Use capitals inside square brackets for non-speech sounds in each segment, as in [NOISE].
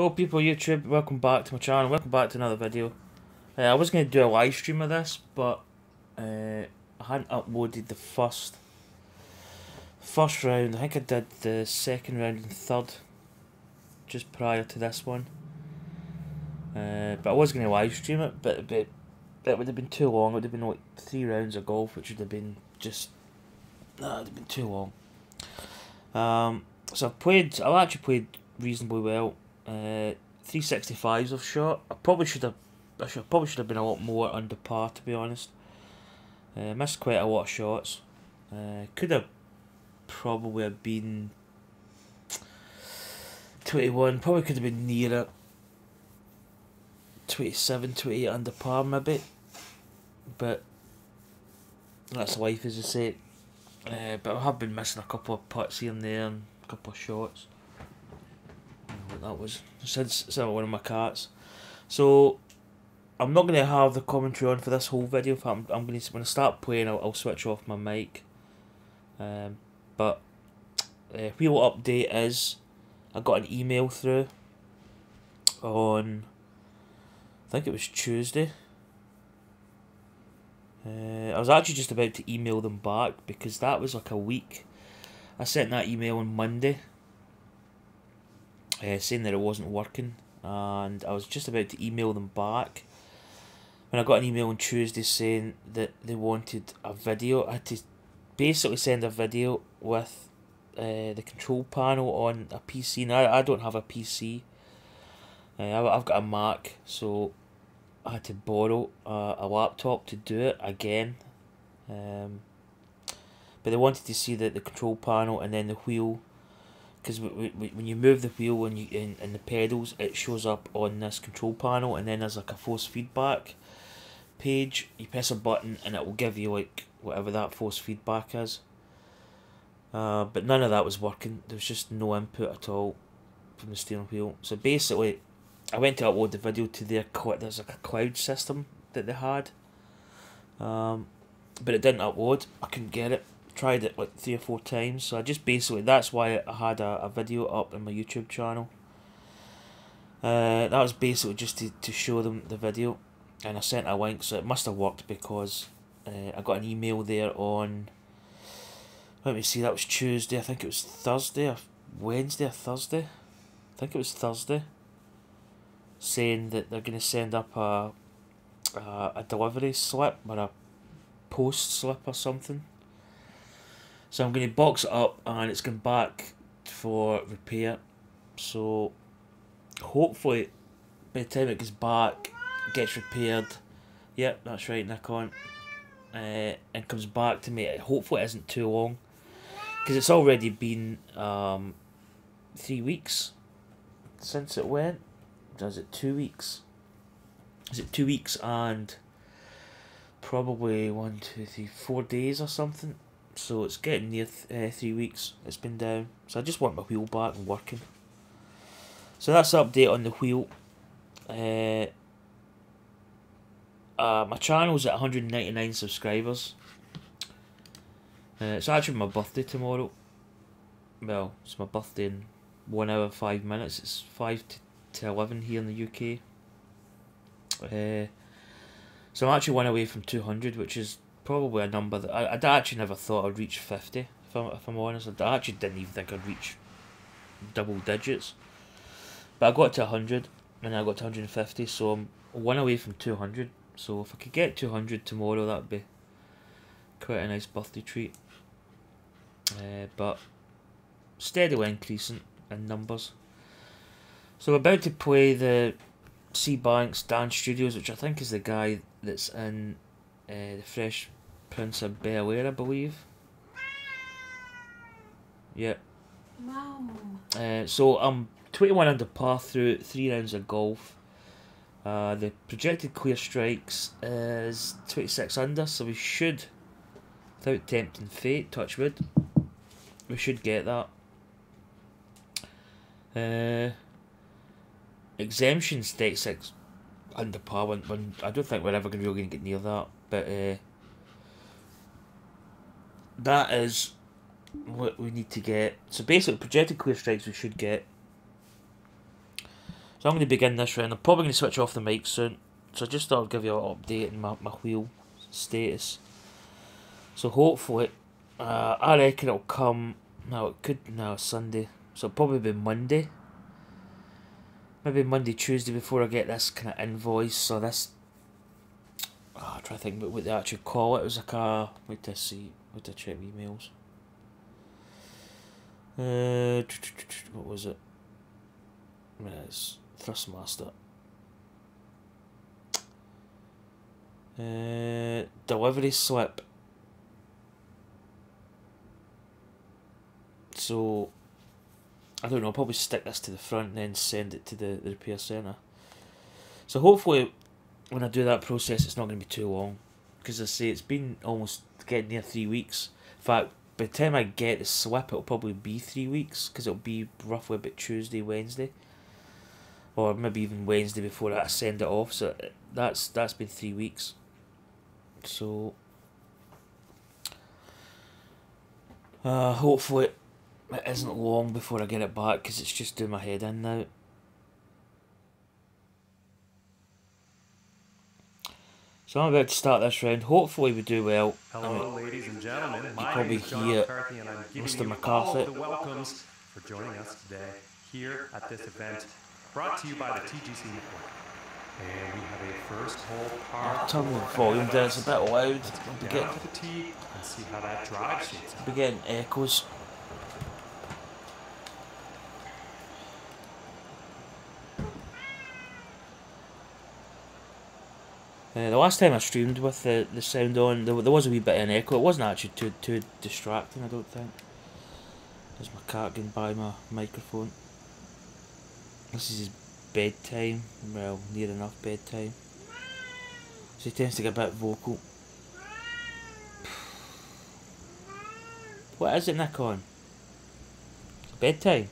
Hello people YouTube, welcome back to my channel, welcome back to another video. Uh, I was going to do a live stream of this, but uh, I hadn't uploaded the first first round. I think I did the second round and third, just prior to this one. Uh, but I was going to live stream it, but, but it would have been too long. It would have been like three rounds of golf, which would have been just... It would have been too long. Um, so I've played, I've actually played reasonably well. Uh, 365s I've shot. I probably should have, I should probably should have been a lot more under par to be honest. Uh, missed quite a lot of shots. Uh, could have probably have been 21. Probably could have been nearer 27, 28 under par maybe. But that's life as I say. Uh, but I have been missing a couple of putts here and there and a couple of shots that was. Since, since one of my cats. So, I'm not going to have the commentary on for this whole video. If I'm, I'm to, when I start playing, I'll, I'll switch off my mic. Um, but, uh, wheel update is, I got an email through on, I think it was Tuesday. Uh, I was actually just about to email them back because that was like a week. I sent that email on Monday uh, saying that it wasn't working, and I was just about to email them back when I got an email on Tuesday saying that they wanted a video. I had to basically send a video with uh, the control panel on a PC. Now I don't have a PC. Uh, I've got a Mac, so I had to borrow a, a laptop to do it again. Um, but they wanted to see the, the control panel and then the wheel because when you move the wheel and you in, in the pedals it shows up on this control panel and then there's like a force feedback page. You press a button and it will give you like whatever that force feedback is. Uh, but none of that was working. There was just no input at all from the steering wheel. So basically I went to upload the video to their there's like a cloud system that they had. Um, but it didn't upload. I couldn't get it tried it like three or four times. So I just basically that's why I had a, a video up in my YouTube channel. Uh, that was basically just to, to show them the video, and I sent a link, so it must have worked because uh, I got an email there on. Let me see, that was Tuesday. I think it was Thursday or Wednesday or Thursday. I think it was Thursday. Saying that they're going to send up a, a a delivery slip or a post slip or something so I'm going to box it up and it's going back for repair. So hopefully by the time it gets back, gets repaired. Yep, that's right, Nikon. Uh, and comes back to me. Hopefully it isn't too long. Because it's already been um, three weeks since it went. Does it two weeks? Is it two weeks and probably one, two, three, four days or something? So it's getting near th uh, three weeks it's been down. So I just want my wheel back and working. So that's the update on the wheel. Uh, uh, my channel's at 199 subscribers. Uh, it's actually my birthday tomorrow. Well it's my birthday in 1 hour 5 minutes. It's 5 to, to 11 here in the UK uh, so I'm actually one away from 200 which is probably a number that I, I actually never thought I'd reach 50, if I'm, if I'm honest. I actually didn't even think I'd reach double digits. But I got to 100, and I got to 150, so I'm one away from 200. So if I could get 200 tomorrow, that'd be quite a nice birthday treat. Uh, but steadily increasing in numbers. So we're about to play the C Banks Dance Studios, which I think is the guy that's in uh, the Fresh Prince of Bel Air, I believe. Yep. Wow. Uh, so I'm 21 under par through three rounds of golf. Uh, the projected clear strikes is 26 under, so we should, without tempting fate, touch wood, we should get that. Uh, exemptions 36 under par. When, when I don't think we're ever going to really get near that, but uh, that is what we need to get. So basically, projected clear strikes we should get So I'm going to begin this round. I'm probably going to switch off the mic soon. So I just thought I'd give you an update on my, my wheel status. So hopefully, uh, I reckon it'll come. No, it could. No, Sunday. So probably be Monday. Maybe Monday, Tuesday before I get this kind of invoice. So this. Oh, I'm trying to think what they actually call it. It was like a. Wait to see. Wait to check emails. Uh, what was it? Yeah, It's Thrustmaster. Uh, delivery slip. So, I don't know, I'll probably stick this to the front and then send it to the, the repair centre. So hopefully when I do that process it's not going to be too long. Because I say it's been almost getting near three weeks. In fact, by the time I get the slip it'll probably be three weeks. Because it'll be roughly about Tuesday, Wednesday. Or maybe even Wednesday before I send it off. So that's that's been three weeks. So uh, hopefully it isn't long before I get it back because it's just doing my head in now. So I'm about to start this round. Hopefully we do well. Hello, I mean, ladies and gentlemen. You probably hear Mr. McCarthy. the welcomes for joining us today here at this event, brought to you by the TGC Network. And we have a first hole par. Turn the volume down. It's a bit loud. Let's go down to the tee and see how that drive shapes We're getting echoes. Uh, the last time I streamed with the, the sound on, there, there was a wee bit of an echo. It wasn't actually too too distracting, I don't think. There's my cat getting by my microphone. This is his bedtime. Well, near enough bedtime. So he tends to get a bit vocal. What is it, Nikon? Bedtime.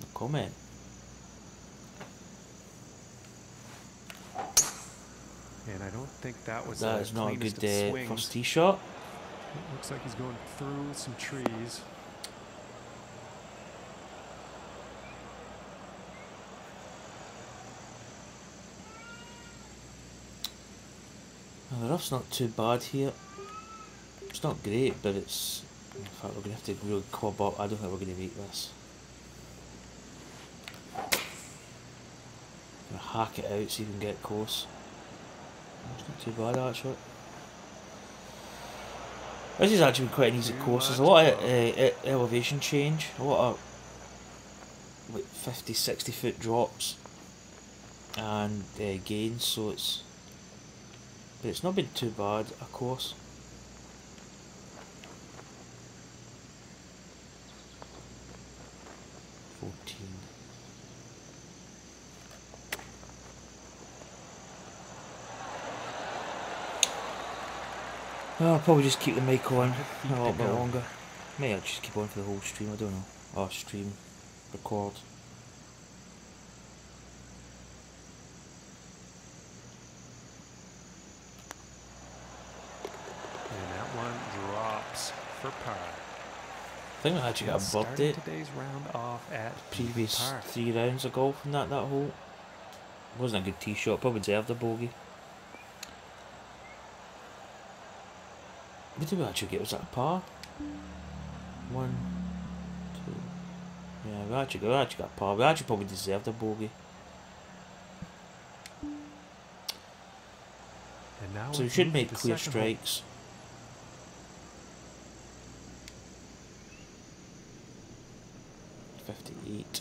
No comment. And I don't think that was That is not a good uh, swings. first tee shot. It looks like he's going through some trees. Well, the rough's not too bad here. It's not great, but it's. In fact, we're going to have to really club up. I don't think we're going to make this. Gonna hack it out so you can get close. It's not too bad actually. This is actually quite an easy course. There's a lot of uh, elevation change, a lot of like 50, 60 foot drops and uh, gains, so it's but it's not been too bad a course. Fourteen. Oh, I'll probably just keep the mic on a little bit longer. May I'll just keep on for the whole stream, I don't know. Or stream, record. And that one drops for par. I think I actually got a Starting birthday today's round off at previous par. three rounds of golf in that, that hole. Wasn't a good tee shot, probably deserved a bogey. What did we actually get? Was that a par? One, two. Yeah, we actually, we actually got a par. We actually probably deserved a bogey. And now So we should make clear strikes. hole. strikes. Fifty-eight.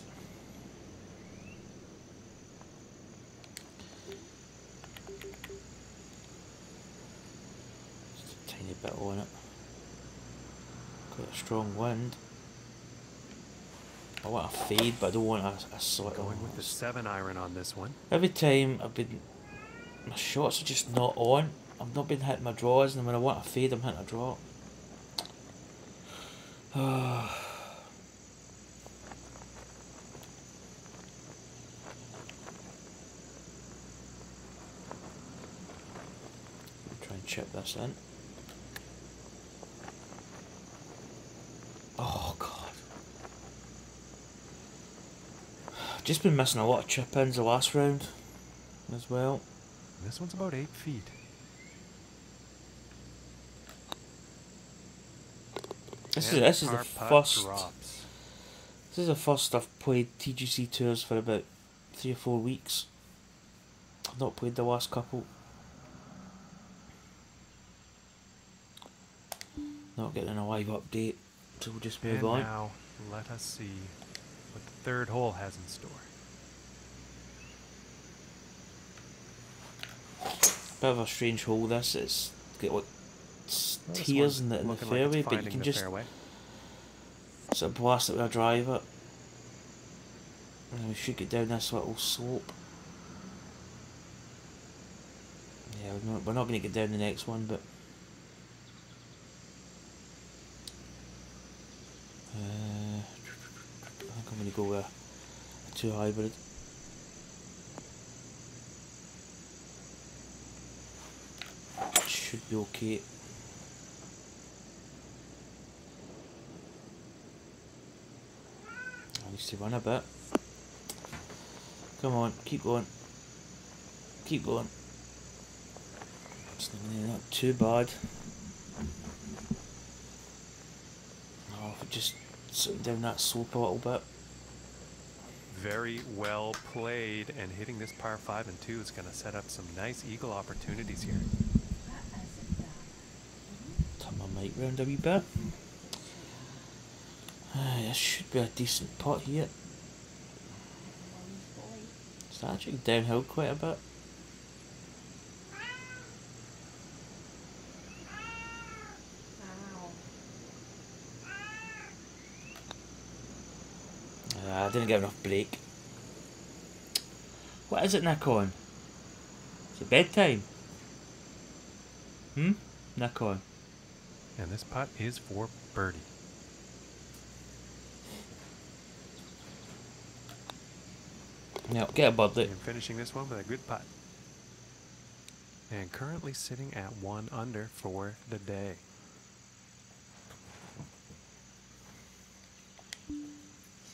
Just a bit on it. Quite a strong wind. Oh, I want a fade, but I don't want a, a of. Going with the seven iron on this one. Every time I've been, my shots are just not on. I've not been hitting my draws, and when I want a fade, I'm hitting a draw. [SIGHS] Try and chip this in. Oh god. Just been missing a lot of chip ins the last round as well. This one's about eight feet. This And is this is the first Drops. this is the first I've played TGC tours for about three or four weeks. I've not played the last couple. Not getting a live update, so we'll just move and on. now, let us see third hole has in store. Bit of a strange hole this. It's got like s- Well, this tears in the, in the looking like fairway, but you can just fairway. sort of blast it with a driver. And we should get down this little slope. Yeah, we're not, we're not going to get down the next one, but. Uh, I think I'm going uh, to go with a 2 hybrid. Should be okay. I need to run a bit. Come on, keep going. Keep going. It's not, too bad. Oh, if it just sitting down that slope a little bit. Very well played, and hitting this par 5 and 2 is going to set up some nice eagle opportunities here. Turn my mic round a wee bit. Ah, this should be a decent putt here. It's actually downhill quite a bit. Ah, I didn't get enough break. What is it, Nikon? Is it bedtime? Hmm? Nikon. And this putt is for birdie. Now get a birdie. And finishing this one with a good putt. And currently sitting at one under for the day.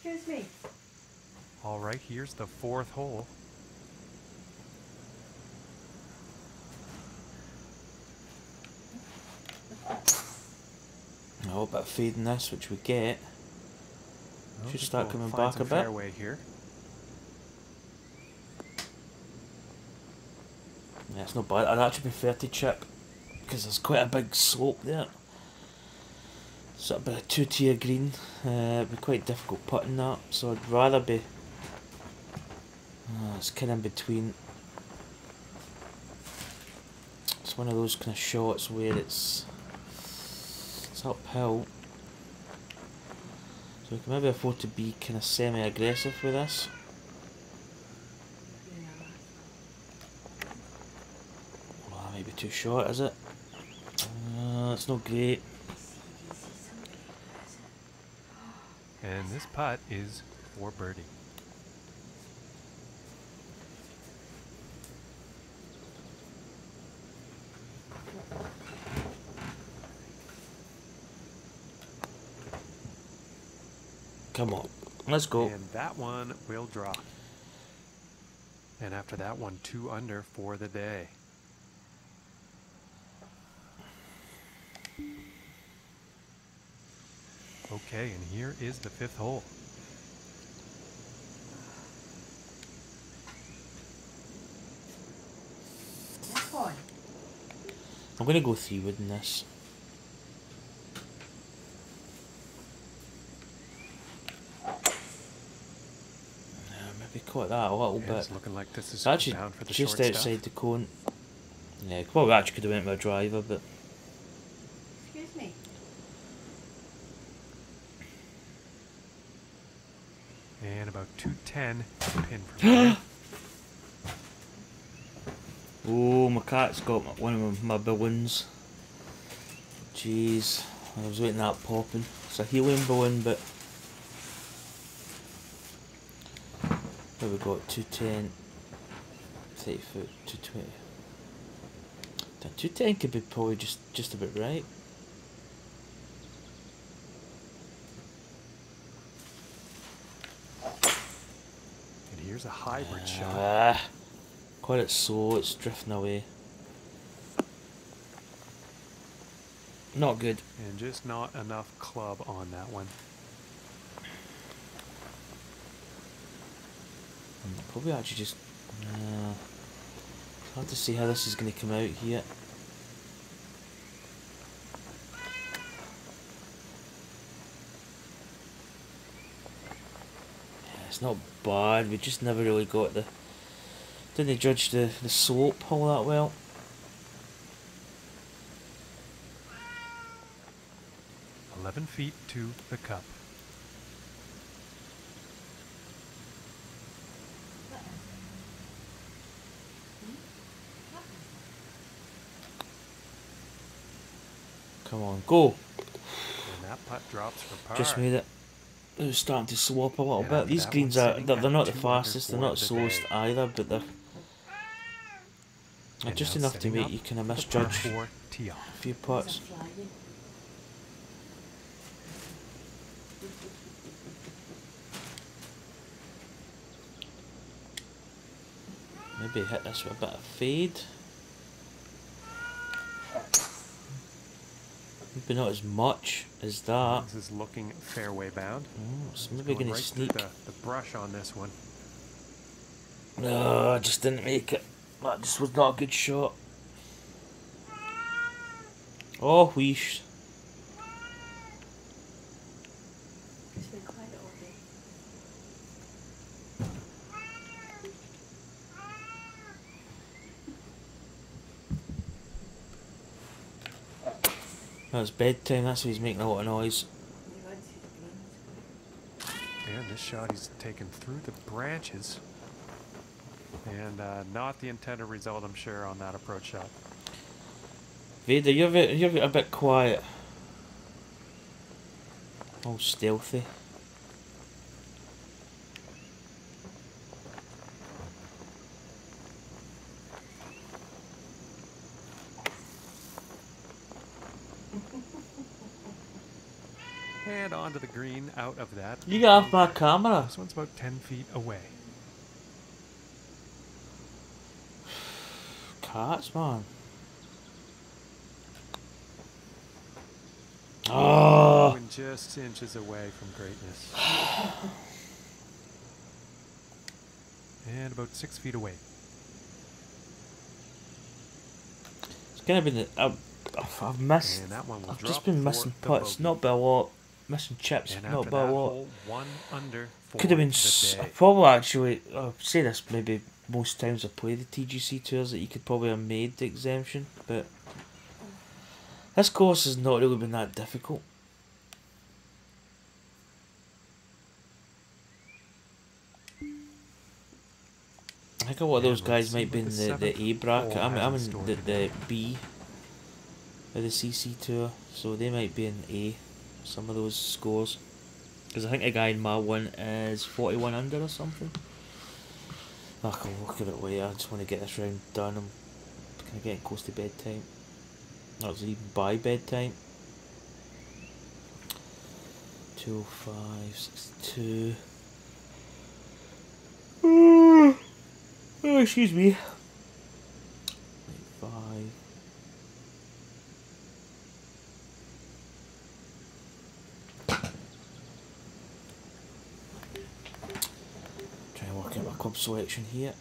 Excuse me. All right, here's the fourth hole. No, bit of fading this, which we get. Should start coming back a bit. Fairway here. Yeah, it's not bad. I'd actually prefer to chip because there's quite a big slope there. Sort of a two tier green. Uh, it'd be quite difficult putting that, so I'd rather be. It's kind of in between. It's one of those kind of shots where it's it's uphill. So we can maybe afford to be kind of semi aggressive with this. Well, that might be too short, is it? Uh, it's not great. And this putt is for birdie. Come on, let's go. And that one will drop. And after that one, two under for the day. Okay, and here is the fifth hole. I'm gonna go three wood in this. Yeah, maybe caught that a little And bit. it's looking like this is actually bound for the just short outside stuff. the cone. Yeah, well, we actually could have went with a driver, but Excuse me. And about 210 pin from [GASPS] there. oh, my cat's got my, one of my, my balloons. Jeez, I was waiting that popping. It's a helium balloon, but what we got? 210, 30 foot, 220. The 210 could be probably just, just about right. And here's a hybrid shot. Ah, quite it slow, it's drifting away. Not good. And just not enough club on that one. Probably actually just. Uh, hard to see how this is going to come out here. Yeah, it's not bad. We just never really got the. Didn't they judge the the slope all that well. Eleven feet to the cup. Go! And that putt drops for par. Just made it. It was starting to swap a little Yeah, bit. These greens are they're, they're not the fastest, they're not the the day. slowest either, but they're, just enough to make you kind of misjudge four tee off. a few putts. Maybe hit this with a bit of fade. Maybe not as much as that. This is looking fairway bound. Oh, Just maybe going going to right sneak. the, the brush on this one. No, I just didn't make it. That just was not a good shot. Oh, wheesh. It's been quiet all day. That's bedtime, that's why he's making a lot of noise. We went through the greens. And this shot he's taken through the branches. And uh, not the intended result, I'm sure, on that approach shot. Vader, you're, you're a bit quiet. All stealthy. And onto the green, out of that. You got off my camera. This one's about 10 feet away. [SIGHS] Cats, man. Ah. Oh, And just inches away from greatness. [SIGHS] and about six feet away. it's gonna be The, I've, I've missed. And that one I've drop just been missing putts, not by a lot. Missing chips, And not after by a that lot. hole, one under Could have been. s- day. Probably actually. I'll say this maybe most times I play the TGC tours that you could probably have made the exemption, but this course has not really been that difficult. I think a lot of those guys might be in the, the A bracket. I'm, I'm in in the, the. B of the CC tour, so they might be in A. Some of those scores, because I think a guy in my one is forty one under or something. I can look at it later. I just want to get this round done. I'm kind of getting close to bedtime. Not even by bedtime. Two oh five six two. [SIGHS] Oh, excuse me. Eight, five. Try and work out my club selection here.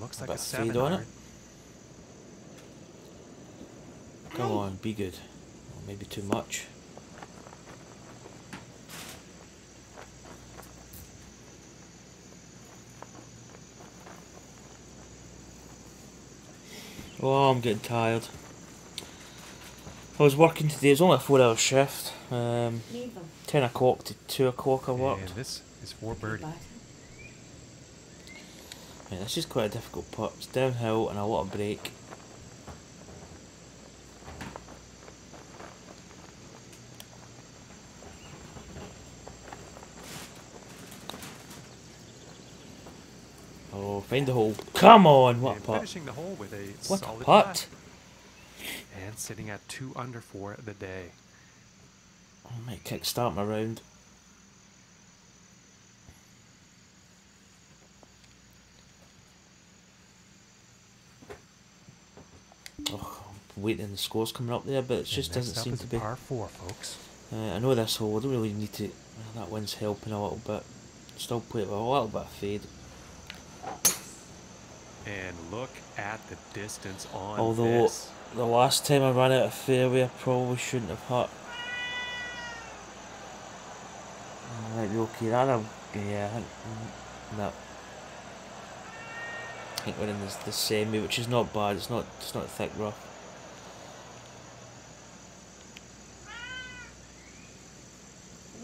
Looks like bit a of seven fade on it. Come on, be good. Or maybe too much. Oh, I'm getting tired. I was working today, it was only a four hour shift. Um, 10 o'clock to 2 o'clock I And worked. this is for birdie. Back. Right, this is quite a difficult putt. It's downhill and a lot of break. Oh, find the hole. Come on, what a and putt. finishing the hole with a What solid putt. putt. And sitting at two under for the day. Oh, I might kickstart my round. Oh, I'm waiting the scores coming up there, but it And just doesn't seem to be. par four, folks. Uh, I know this hole. I don't really need to. That wind's helping a little bit. Still play with a little bit of fade. And look at the distance on Although this. The last time I ran out of fairway, I probably shouldn't have hit. Uh, Might be okay. That I'm, yeah, I think, mm, no. I think we're in this the semi, which is not bad. It's not. It's not thick rough.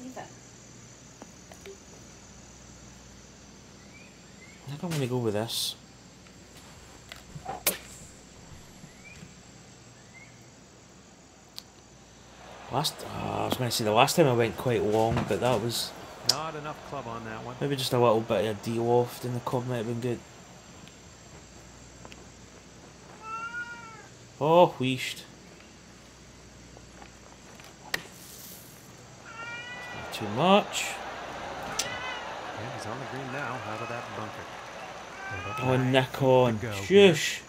Leave it. I think I'm gonna go with this. Last, ah, I was going to say the last time I went quite long, but that was Not enough club on that one. maybe just a little bit of de-loft in the club might have been good. Oh, wheeshed. Too much. And he's on the green now, out of that bunker. Oh, nine nick on. Shush.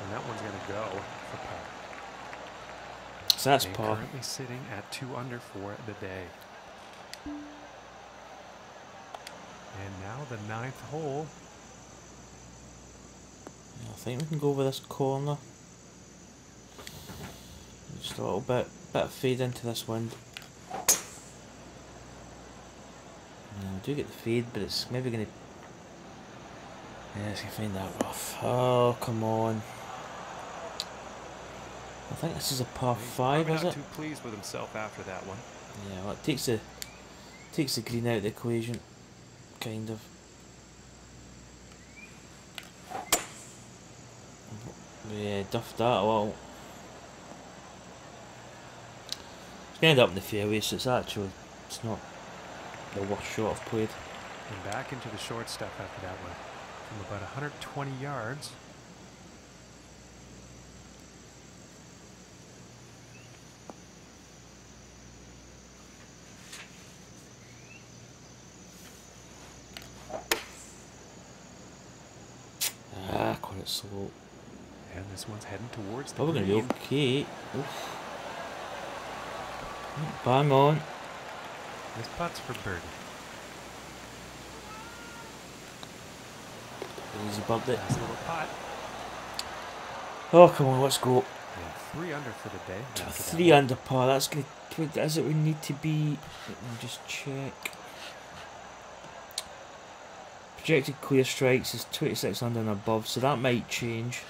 And that one's going to go for par. So that's And par. currently sitting at two under for the day. And now the ninth hole. I think we can go over this corner. Just a little bit, bit of fade into this wind. We do get the feed, but it's maybe gonna. Yeah, it's gonna find that rough. Oh, come on. I think this is a par He's five, is it? too pleased with himself after that one. Yeah, well, it takes the takes the green out of the equation, kind of. Yeah, duffed that a little. It's gonna end up in the fairway, so it's actually it's not the worst shot I've played. And back into the short stuff after that one. From about 120 yards. Slow. And this one's heading towards the oh, Probably gonna be okay. Oof. Bang on. This putt's for birdie. Easy bumped it. Nice little putt. Oh come on, let's go. And three under for the day. Three under par. That's gonna. Is it we need to be? Let me just check. Projected clear strikes is twenty six under and above, so that might change.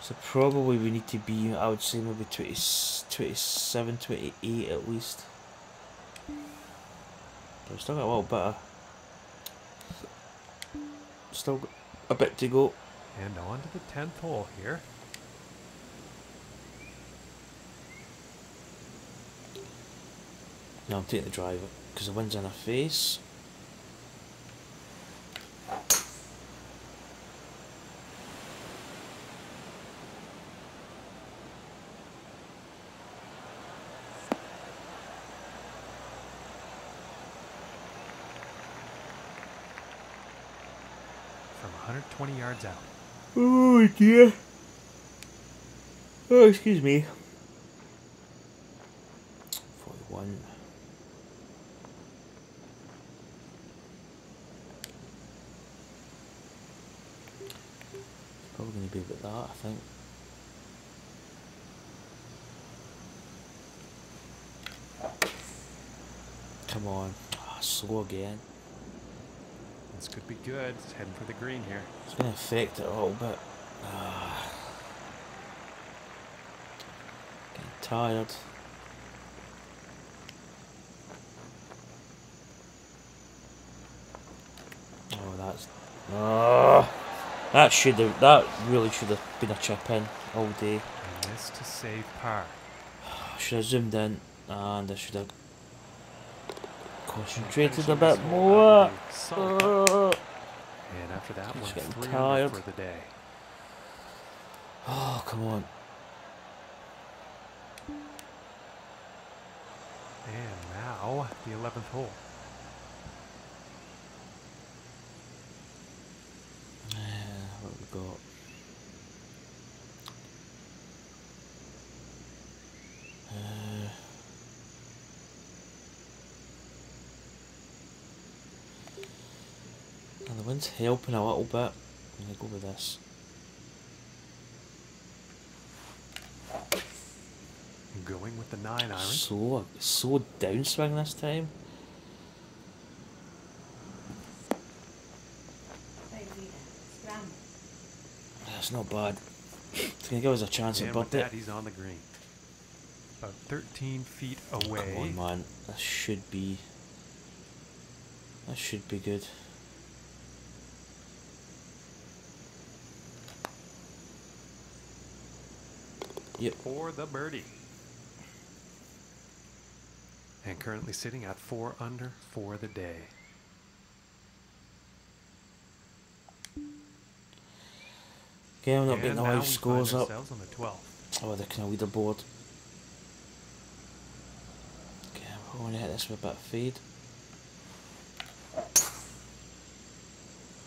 So probably we need to be. I would say maybe 20, 27, 28 at least. But we've still got a little bit of. Still got a bit to go. And on to the 10th hole here. No, I'm taking the driver because the wind's in our face. 120 yards out. Oh dear. Oh, excuse me. 41. It's probably going to be about that, I think. Come on. Ah, slow again. This could be good. It's heading for the green here. It's going to affect it a little bit. Ah. Getting tired. Oh, that's. Oh, that should have. That really should have been a chip in all day. And this to save par. [SIGHS] Should have zoomed in and I should have concentrated a bit more. out with a solid putt. Oh. And after that one, getting tired. for the day. Oh, come on. And now the 11th hole. Uh, what have we got? Uh, and the wind's helping a little bit. I'm gonna go with this. Going with the 9 iron. So so downswing this time. Right, Rita. Scram. That's not bad. It's gonna give us a chance And at that, he's on the green. About 13 feet away. Come on, man. This should be. That should be good. Yep. for the birdie. And currently sitting at 4 under for the day. Okay, I'm not getting the live scores up. on the 12th. Oh, the kind of leaderboard. Okay, I want to hit this with a bit of fade.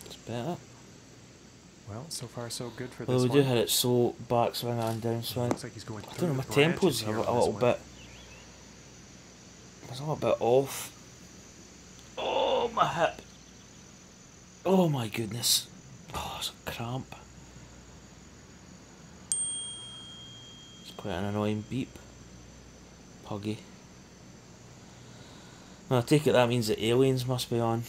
It's better. Well, so far so good for Well, this we one. do hit it so backswing and downswing. Looks like he's going I don't know, my tempo's a, a little one. bit. It's a little bit off. Oh, my hip. Oh my goodness. Oh, it's a cramp. It's quite an annoying beep. Puggy. Well, I take it that means the aliens must be on.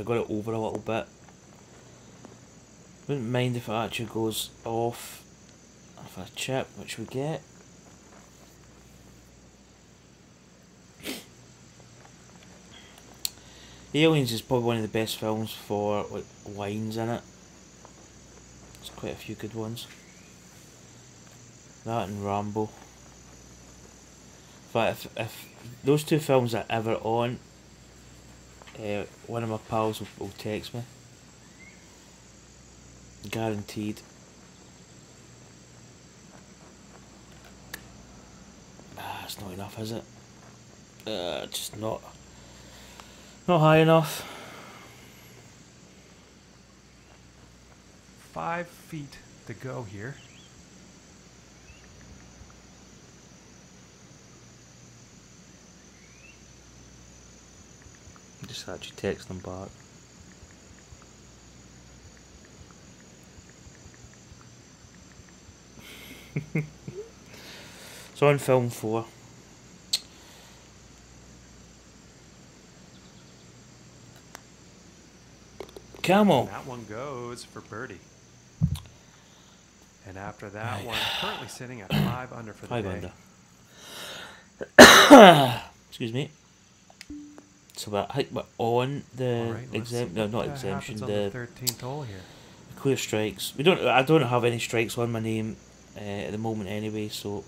I've got it over a little bit. Wouldn't mind if it actually goes off of a chip, which we get. Aliens is probably one of the best films for like in it. There's quite a few good ones. That and Rambo. But if if those two films are ever on, uh, one of my pals will, will text me. Guaranteed. Ah, it's not enough, is it? Uh, just not. Not high enough. Five feet to go here. Just actually text them back. [LAUGHS] so on film four. Camel. That one goes for birdie. And after that Right. one, currently sitting at [COUGHS] five under for the Five day. under. [COUGHS] Excuse me. So we're, I think we're on the right, exempt. No, not exemption. The, 13th hole here. clear strikes. We don't. I don't have any strikes on my name uh, at the moment anyway. So.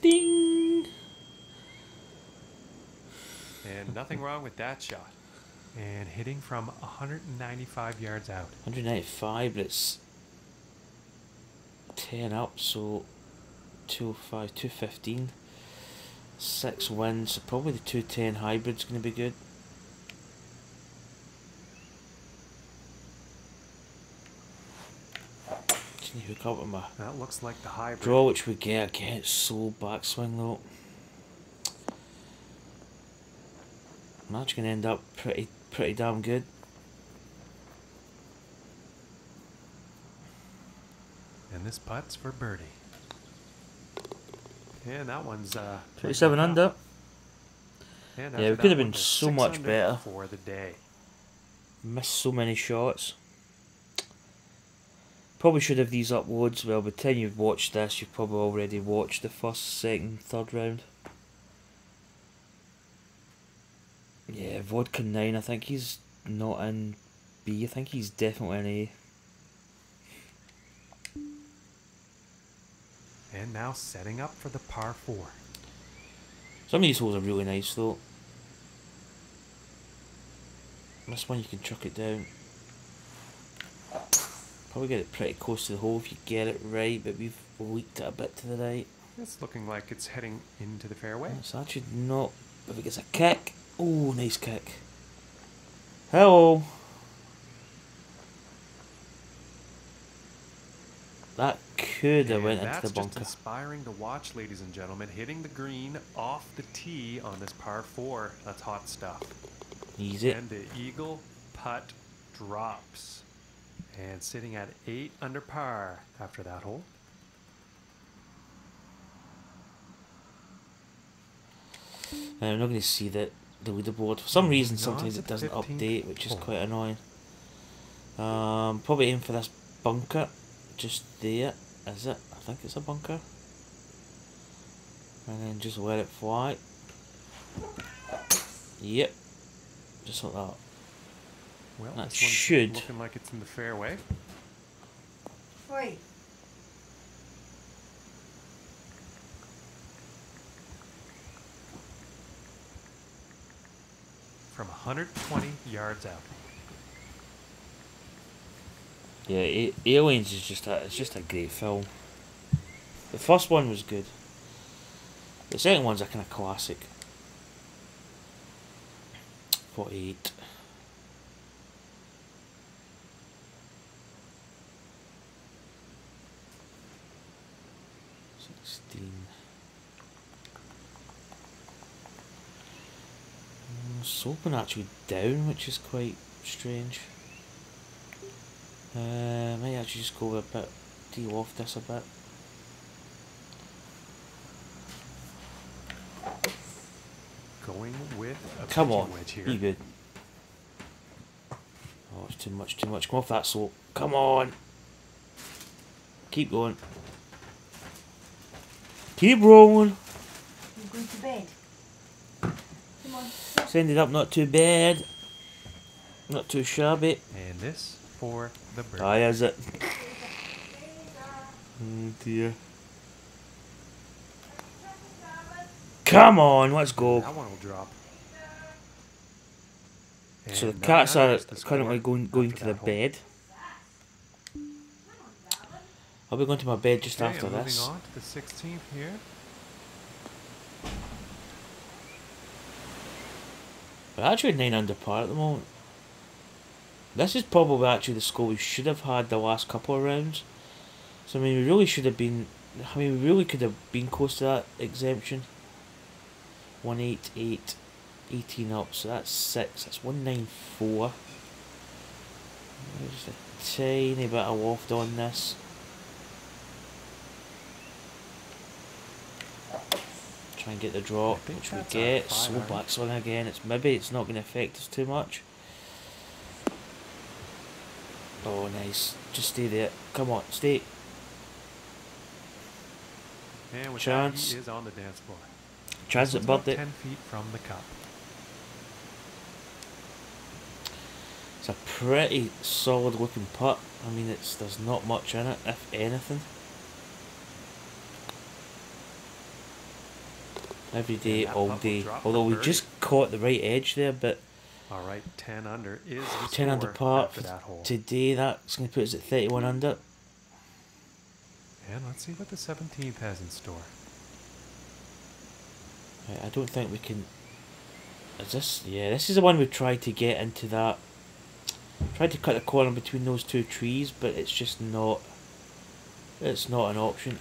Ding. And nothing wrong with that shot. And hitting from 195 yards out. 195, but it's 10 up, so 205, 215. 6 wins, so probably the 210 hybrid's going to be good. Can you hook up with my That looks like the hybrid. draw, which we get again? It's so backswing though. Match going to end up pretty, pretty damn good. And this putt's for birdie. And that one's uh, 27 right back under. And Yeah, we could have been so much better. for the day. Missed so many shots. Probably should have these uploads. Well, by the time you've watched this, you've probably already watched the first, second, third round. Yeah, Vodka 9, I think he's not in B. I think he's definitely in A. And now setting up for the par four. Some of these holes are really nice though. This one you can chuck it down. Probably get it pretty close to the hole if you get it right, but we've leaked it a bit to the right. It's looking like it's heading into the fairway. So that should not. If it gets a kick. Oh, nice kick. Hello. That could have went into that's the just bunker. inspiring to watch, ladies and gentlemen. Hitting the green off the tee on this par four. That's hot stuff. Easy. And the eagle putt drops. And sitting at eight under par after that hole. I'm not going to see the, the leaderboard. For some reason, sometimes it doesn't update, which is quite annoying. Um, probably aim for this bunker, just there. Is it? I think it's a bunker. And then just let it fly. Yep. Just like that. Well, That this one's should- looking like it's in the fairway. Oi. From 120 yards out. Yeah, Aliens is just a it's just a great film. The first one was good. The second one's a kind of classic. Forty eight. Sixteen. Sloping actually down, which is quite strange. Uh, might actually just go a bit, deal off this a bit. Going with a Come pitching on, wedge here. you good. Oh, it's too much, too much. Come off that slope. Come on. Keep going. Keep rolling. You're going to bed. Come on. It's ended up not too bad. Not too shabby. And this for the bird. Aye, is it? Oh dear. Come on, let's go. That one will drop. So the cats are currently going going to the hole. bed. I'll be going to my bed just Okay, after and this. on to the 16th here. We're actually nine under par at the moment. This is probably actually the score we should have had the last couple of rounds. So I mean, we really should have been. I mean, we really could have been close to that exemption. One eight eight, 18 up. So that's six. That's one nine four. Just a tiny bit of waft on this. Try and get the drop, which we get. Slow iron. backswing again. It's maybe it's not going to affect us too much. Oh, nice. Just stay there. Come on, stay. And Chance. that, is on the dance floor. Transit about 10 feet from the cup. It's a pretty solid looking putt. I mean, it's there's not much in it, if anything. Every day, all day. Although we just caught the right edge there, but All right, 10 under is 10 under par for that hole. today. That's going to put us at 31 under. And let's see what the 17th has in store. Right, I don't think we can. Is this? Yeah, this is the one we tried to get into that. Tried to cut the corner between those two trees, but it's just not. It's not an option.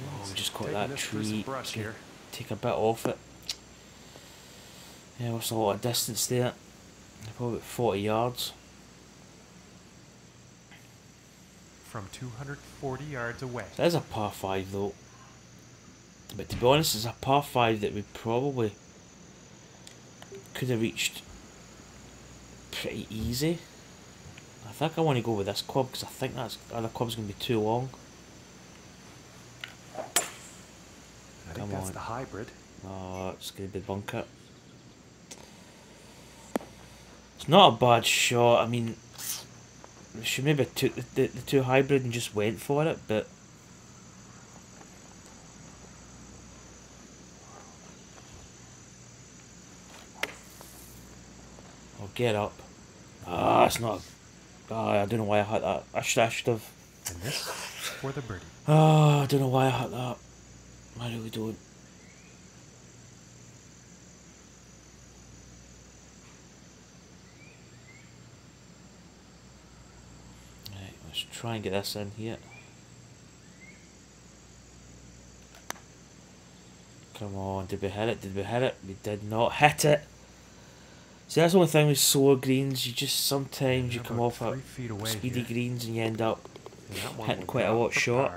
Oh, we just caught that this through some tree. brush here. Take a bit off it. Yeah, what's a lot of distance there? Probably about 40 yards. From 240 yards away. That is a par 5 though. But to be honest, it's a par 5 that we probably could have reached pretty easy. I think I want to go with this club because I think that's other club's going to be too long. I Come think that's on. the hybrid. Oh, it's going to be bunker. It's not a bad shot. I mean, she maybe took the, the, the two hybrid and just went for it, but Oh, get up. Ah, it's not. Ah, I don't know why I had that. I should, I should have. And this for the birdie. Ah, I don't know why I had that. I really don't. Right, let's try and get this in here. Come on, did we hit it? Did we hit it? We did not hit it. See, that's the only thing with slower greens. You just sometimes you come off at speedy here. greens and you end up And that one hitting quite a lot short.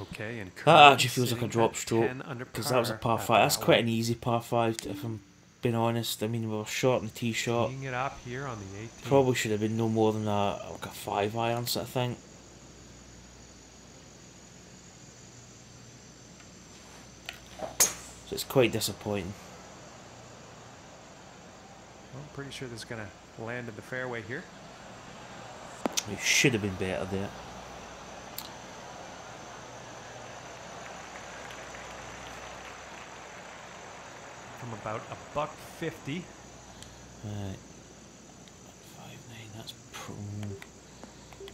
Okay, and That actually feels like a drop stroke because that was a par five. That's quite an easy par five, if I'm being honest. I mean, we were short on the tee shot. It up here on the 18th. Probably should have been no more than a like a five iron sort of thing. So it's quite disappointing. Well, I'm pretty sure this is gonna land in the fairway here. We should have been better there. From about a buck fifty. Right. Five nine. That's pro-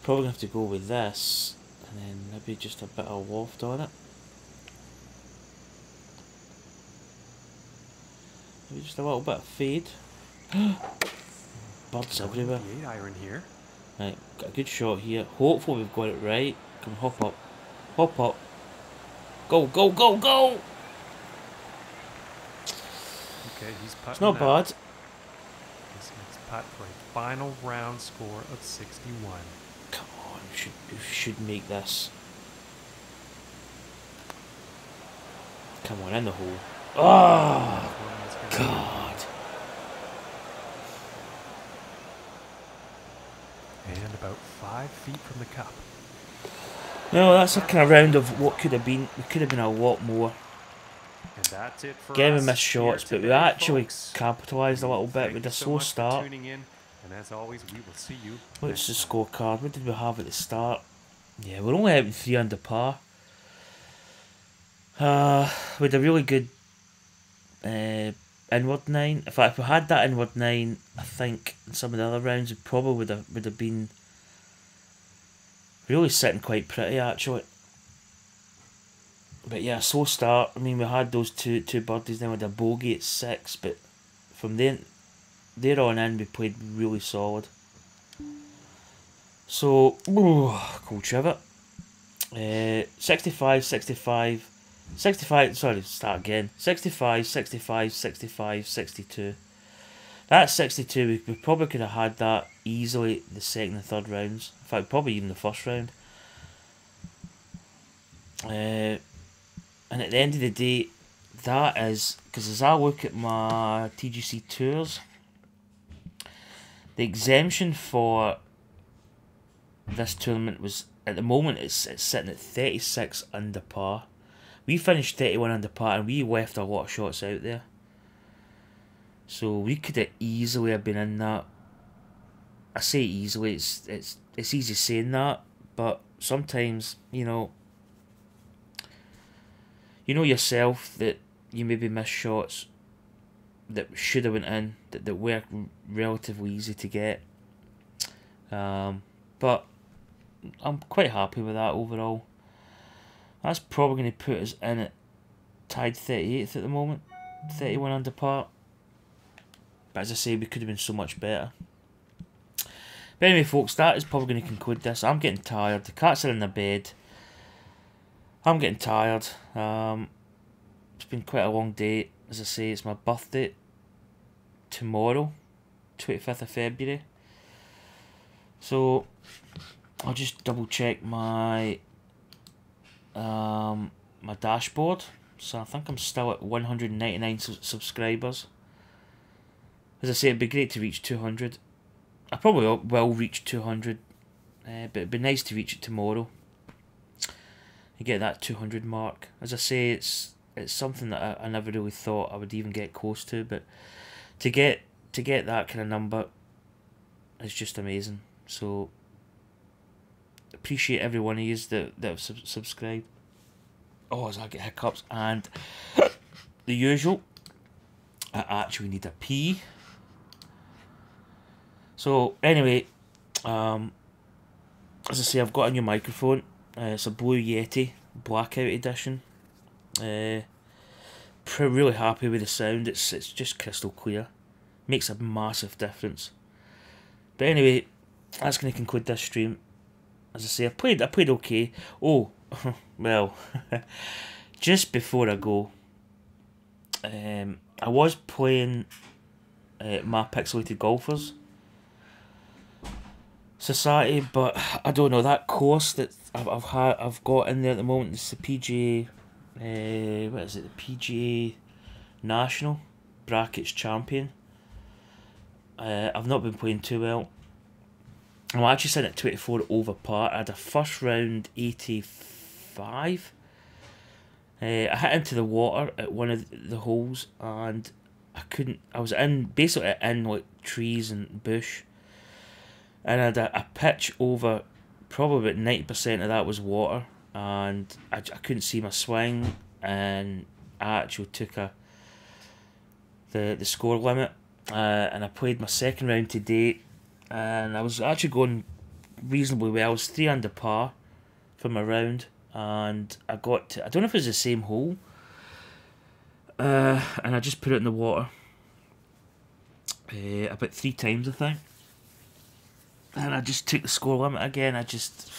probably gonna have to go with this, and then maybe just a bit of waft on it. Maybe just a little bit of fade. [GASPS] Birds everywhere. Eight iron here. Right, got a good shot here. Hopefully we've got it right. Come hop up. Hop up. Go, go, go, go! Okay, he's putting. It's not bad. This next putt for a final round score of 61. Come on, we should, we should make this. Come on, in the hole. Oh, God. And about five feet from the cup. No, that's a kind of round of what could have been. We could have been a lot more. And that's it for Game us and missed here shots, but we actually folks. capitalised a little bit with a so slow start. in, and as always, we will see you. What's the scorecard? What did we have at the start? Yeah, we're only out in three under par. Uh, with a really good uh, inward nine. In fact, if we had that inward nine, I think in some of the other rounds, it probably would have would have been really sitting quite pretty actually. But yeah, slow start. I mean, we had those two two birdies. Then with a bogey at six, but from then there on in, we played really solid. So, ooh, cool trivet. Uh, 65, 65, 65, sorry, start again. 65, 65, 65, 62. That 62, we, we probably could have had that easily the second and third rounds. In fact, probably even the first round. Uh, and at the end of the day, that is, because as I look at my TGC tours, the exemption for this tournament was at the moment it's, it's sitting at 36 under par. We finished 31 under par and we left a lot of shots out there. So we could have easily have been in that. I say easily, it's it's it's easy saying that, but sometimes, you know you know yourself that you maybe miss shots that should have went in, that, that were relatively easy to get. Um, but I'm quite happy with that overall. That's probably going to put us in at tied 38th at the moment, 31 under par. But as I say, we could have been so much better. But anyway, folks, that is probably going to conclude this. I'm getting tired. The cats are in their bed. I'm getting tired. Um, it's been quite a long day. As I say, it's my birthday tomorrow, 25th of February. So, I'll just double check my um my dashboard. So I think I'm still at 199 su- subscribers. As I say, it'd be great to reach 200. I probably will- reach 200, uh, but it'd be nice to reach it tomorrow. And get that 200 mark. As I say, it's it's something that I, I never really thought I would even get close to, but to get to get that kind of number is just amazing. So appreciate every one of you that that have sub- subscribed. Oh, as I get hiccups and [COUGHS] the usual. I actually need a pee. So anyway, um, as I say, I've got a new microphone. Uh, it's a Blue Yeti Blackout Edition. Uh, really happy with the sound. It's it's just crystal clear. Makes a massive difference. But anyway, that's going to conclude this stream. As I say, I played I played okay. Oh, [LAUGHS] well, [LAUGHS] just before I go, um, I was playing uh, my pixelated golfers society, but I don't know that course that I've I've had I've got in there at the moment. It's the PGA, uh, what is it? The PGA National brackets champion. Uh, I've not been playing too well. I'm actually sitting at twenty four over par. I had a first round eighty five. Uh, I hit into the water at one of the holes and I couldn't. I was in basically in like trees and bush and I had a, a pitch over probably about 90% of that was water. And I, I couldn't see my swing. And I actually took a the the score limit. Uh, and I played my second round today and I was actually going reasonably well. I was three under par for my round. And I got to, I don't know if it was the same hole. Uh, and I just put it in the water. Uh, about three times I think and I just took the score limit again. I just,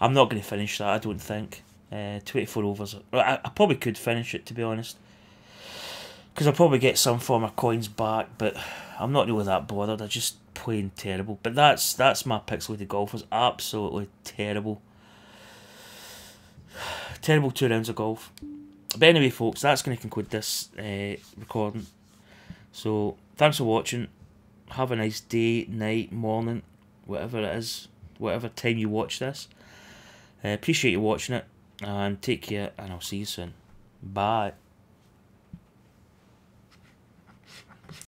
I'm not going to finish that. I don't think. Uh, 24 overs. I, I probably could finish it to be honest, because I'll probably get some form of coins back. But I'm not really that bothered. I just playing terrible. But that's that's my pixelated golfers. Absolutely terrible. [SIGHS] terrible two rounds of golf. But anyway, folks, that's going to conclude this uh, recording. So thanks for watching have a nice day, night, morning, whatever it is, whatever time you watch this. I uh, appreciate you watching it, and take care, and I'll see you soon. Bye.